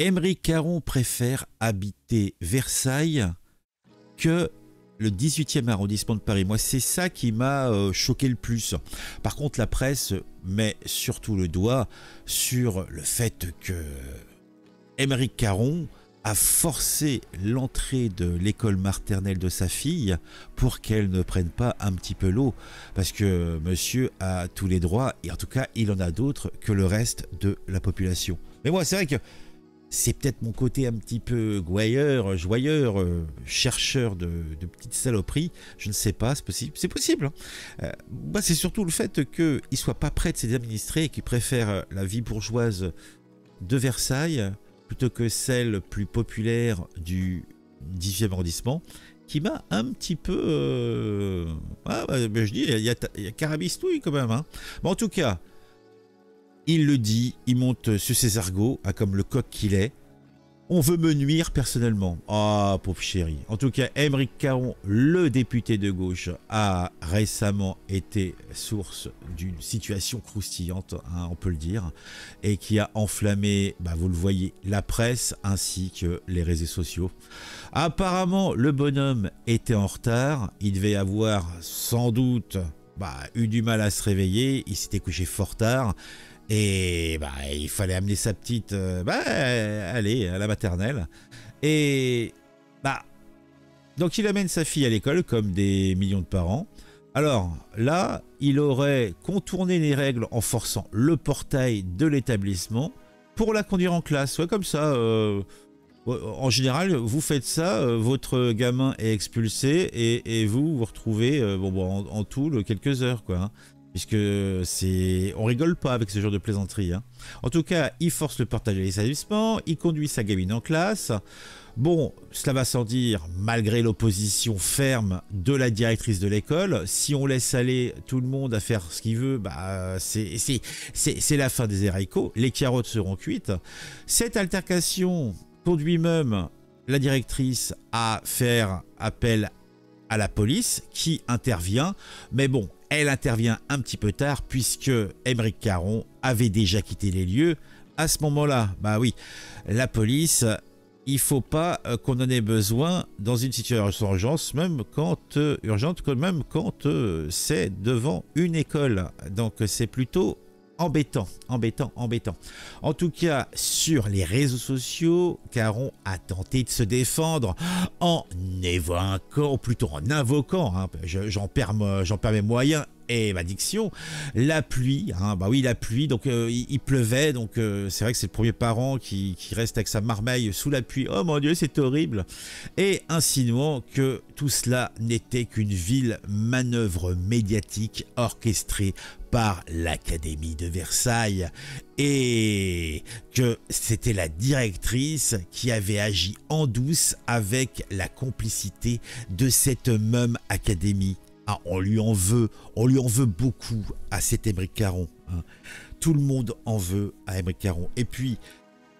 Émeric Caron préfère habiter Versailles que le 18e arrondissement de Paris. Moi, c'est ça qui m'a euh, choqué le plus. Par contre, la presse met surtout le doigt sur le fait que Émeric Caron a forcé l'entrée de l'école maternelle de sa fille pour qu'elle ne prenne pas un petit peu l'eau. Parce que monsieur a tous les droits, et en tout cas, il en a d'autres que le reste de la population. Mais moi, c'est vrai que c'est peut-être mon côté un petit peu gouailleur, joyeur, euh, chercheur de, petites saloperies. Je ne sais pas, c'est possible. C'est possible. Hein. Euh, bah, c'est surtout le fait qu'il ne soit pas prêt de ses administrés et qu'il préfère la vie bourgeoise de Versailles plutôt que celle plus populaire du 10e arrondissement qui m'a un petit peu... Euh, ah, bah, je dis, il y a, il carabistouille quand même. Hein. en tout cas, il le dit, il monte sur ses argots, à comme le coq qu'il est. On veut me nuire personnellement. Ah, pauvre chéri. En tout cas, Émeric Caron, le député de gauche, a récemment été source d'une situation croustillante, hein, on peut le dire, et qui a enflammé, bah, vous le voyez, la presse ainsi que les réseaux sociaux. Apparemment, le bonhomme était en retard. Il devait avoir sans doute bah, eu du mal à se réveiller. Il s'était couché fort tard. Et bah, il fallait amener sa petite, euh, bah, allez, à la maternelle. Et bah, donc il amène sa fille à l'école comme des millions de parents. Alors là, il aurait contourné les règles en forçant le portail de l'établissement pour la conduire en classe. Ouais, comme ça. Euh, en général, vous faites ça, euh, votre gamin est expulsé et, vous vous retrouvez bon, en, tout quelques heures. quoi. Hein puisque c'est, on rigole pas avec ce genre de plaisanterie. Hein. En tout cas, il force le portage de l'établissement, il conduit sa gamine en classe. Bon, cela va sans dire, malgré l'opposition ferme de la directrice de l'école, si on laisse aller tout le monde à faire ce qu'il veut, bah, c'est, c'est, la fin des haricots, les carottes seront cuites. Cette altercation conduit même la directrice à faire appel à la police qui intervient. Mais bon, elle intervient un petit peu tard puisque Émeric Caron avait déjà quitté les lieux. À ce moment-là, bah oui, la police, il faut pas euh, qu'on en ait besoin dans une situation d'urgence, même quand euh, urgente, même quand euh, c'est devant une école. Donc c'est plutôt embêtant, embêtant, embêtant. En tout cas, sur les réseaux sociaux, Caron a tenté de se défendre en évoquant, ou plutôt en invoquant, hein, j'en perds, mes moyens et ma diction, la pluie, hein, bah oui la pluie, donc euh, il, pleuvait, donc euh, c'est vrai que c'est le premier parent qui, qui, reste avec sa marmeille sous la pluie, oh mon dieu c'est horrible, et insinuant que tout cela n'était qu'une ville manœuvre médiatique orchestrée par l'Académie de Versailles et que c'était la directrice qui avait agi en douce avec la complicité de cette même Académie. Ah, on lui en veut, on lui en veut beaucoup à cet Émeric Caron. Hein. Tout le monde en veut à Émeric Caron. Et puis,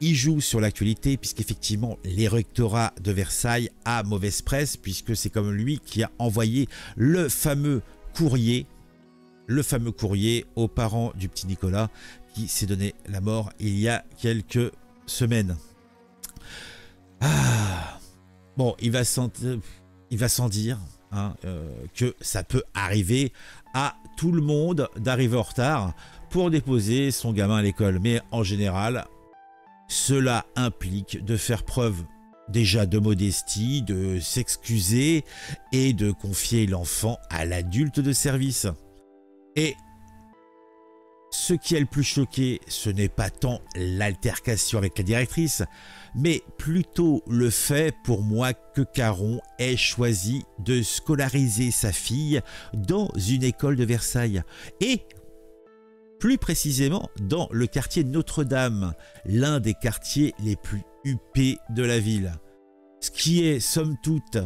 il joue sur l'actualité puisqu'effectivement les rectorats de Versailles a mauvaise presse puisque c'est comme lui qui a envoyé le fameux courrier le fameux courrier aux parents du petit Nicolas qui s'est donné la mort il y a quelques semaines. Ah Bon, il va sans, sans dire hein, euh, que ça peut arriver à tout le monde d'arriver en retard pour déposer son gamin à l'école. Mais en général, cela implique de faire preuve déjà de modestie, de s'excuser et de confier l'enfant à l'adulte de service. Et ce qui est le plus choqué, ce n'est pas tant l'altercation avec la directrice, mais plutôt le fait pour moi que Caron ait choisi de scolariser sa fille dans une école de Versailles. Et plus précisément dans le quartier Notre-Dame, l'un des quartiers les plus huppés de la ville. Ce qui est somme toute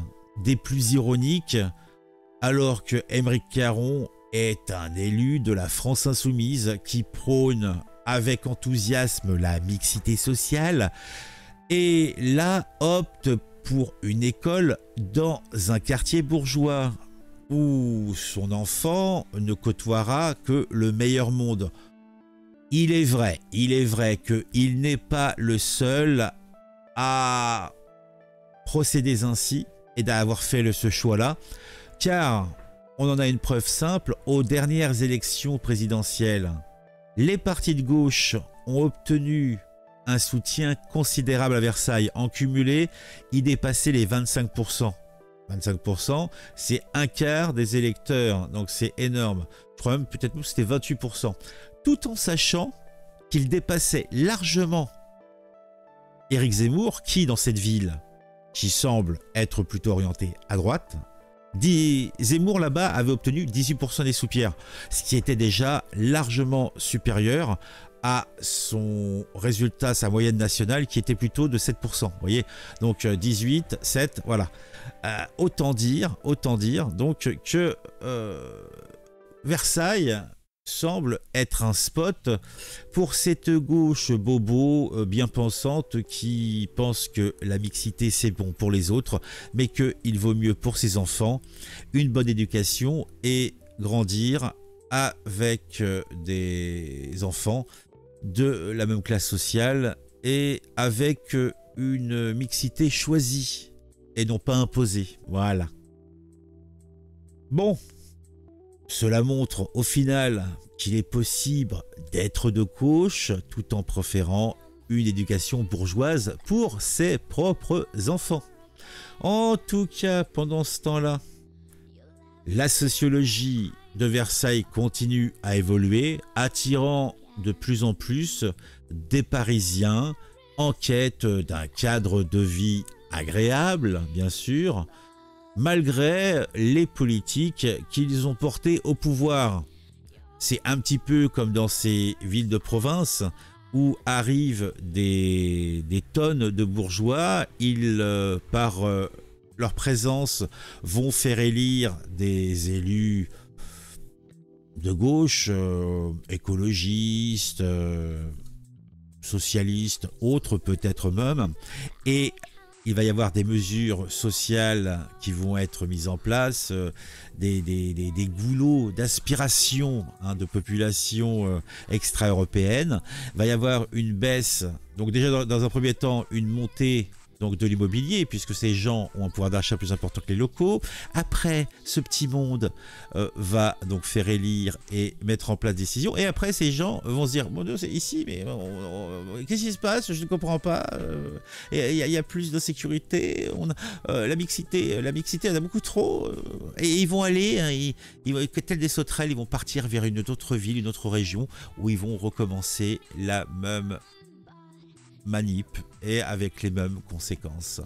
des plus ironiques, alors que Émeric Caron est un élu de la France insoumise qui prône avec enthousiasme la mixité sociale et là opte pour une école dans un quartier bourgeois où son enfant ne côtoiera que le meilleur monde. Il est vrai, il est vrai qu'il n'est pas le seul à procéder ainsi et d'avoir fait ce choix-là, car on en a une preuve simple, aux dernières élections présidentielles, les partis de gauche ont obtenu un soutien considérable à Versailles. En cumulé, il dépassait les 25%. 25%, c'est un quart des électeurs, donc c'est énorme. Je crois même peut-être que c'était 28%. Tout en sachant qu'il dépassait largement Éric Zemmour, qui dans cette ville, qui semble être plutôt orienté à droite, Zemmour là-bas avait obtenu 18% des soupières, ce qui était déjà largement supérieur à son résultat, sa moyenne nationale qui était plutôt de 7%. Vous voyez Donc 18, euh, 7, voilà. Euh, autant dire, autant dire donc que euh, Versailles semble être un spot pour cette gauche bobo bien pensante qui pense que la mixité c'est bon pour les autres mais qu'il vaut mieux pour ses enfants une bonne éducation et grandir avec des enfants de la même classe sociale et avec une mixité choisie et non pas imposée. Voilà. Bon, cela montre au final qu'il est possible d'être de gauche tout en préférant une éducation bourgeoise pour ses propres enfants. En tout cas, pendant ce temps-là, la sociologie de Versailles continue à évoluer, attirant de plus en plus des Parisiens en quête d'un cadre de vie agréable, bien sûr, malgré les politiques qu'ils ont portées au pouvoir. C'est un petit peu comme dans ces villes de province où arrivent des, tonnes de bourgeois, ils, euh, par euh, leur présence, vont faire élire des élus de gauche, euh, écologistes, socialistes, autres peut-être même, et il va y avoir des mesures sociales qui vont être mises en place, euh, des, goulots d'aspiration hein, de population extra-européenne. Il va y avoir une baisse, donc déjà dans un premier temps, une montée de l'immobilier, puisque ces gens ont un pouvoir d'achat plus important que les locaux. Après, ce petit monde euh, va donc faire élire et mettre en place des décisions. Et après, ces gens vont se dire, mon Dieu, c'est ici, mais qu'est-ce qui se passe? Je ne comprends pas. Euh, il y, a plus de sécurité. On euh, la mixité, la mixité, en a beaucoup trop. et ils vont aller, hein, ils, des sauterelles, ils vont partir vers une autre ville, une autre région, où ils vont recommencer la même manip et avec les mêmes conséquences.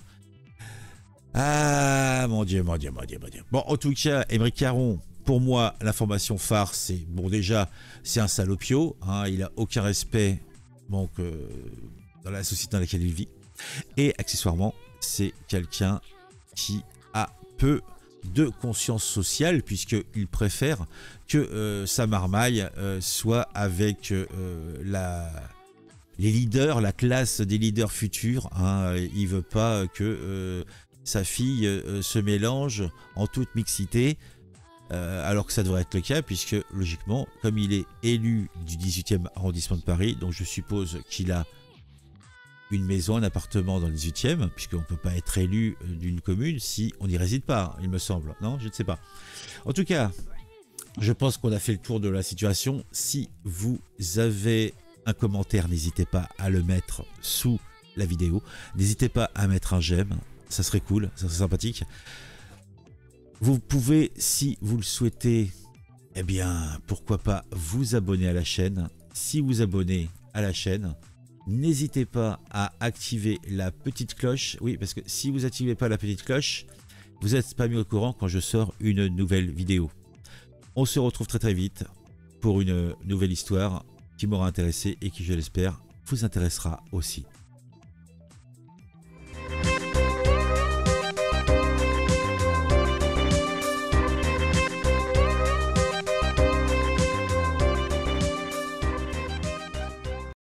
Ah mon dieu, mon dieu, mon dieu, mon dieu. Bon, en tout cas, Émeric Caron, pour moi, l'information phare, c'est bon déjà, c'est un salopio. Hein, il a aucun respect donc euh, dans la société dans laquelle il vit. Et accessoirement, c'est quelqu'un qui a peu de conscience sociale puisqu'il préfère que euh, sa marmaille euh, soit avec la les leaders, la classe des leaders futurs. Hein, il veut pas que euh, sa fille euh, se mélange en toute mixité, euh, alors que ça devrait être le cas, puisque logiquement, comme il est élu du 18e arrondissement de Paris, donc je suppose qu'il a une maison, un appartement dans le 18e, puisqu'on ne peut pas être élu d'une commune si on n'y réside pas, il me semble. Non, je ne sais pas. En tout cas, je pense qu'on a fait le tour de la situation. Si vous avez un commentaire, n'hésitez pas à le mettre sous la vidéo. N'hésitez pas à mettre un j'aime, ça serait cool, ça serait sympathique. Vous pouvez, si vous le souhaitez, eh bien, pourquoi pas vous abonner à la chaîne. Si vous abonnez à la chaîne, n'hésitez pas à activer la petite cloche. Oui, parce que si vous n'activez pas la petite cloche, vous n'êtes pas mis au courant quand je sors une nouvelle vidéo. On se retrouve très très vite pour une nouvelle histoire qui m'aura intéressé et qui, je l'espère, vous intéressera aussi.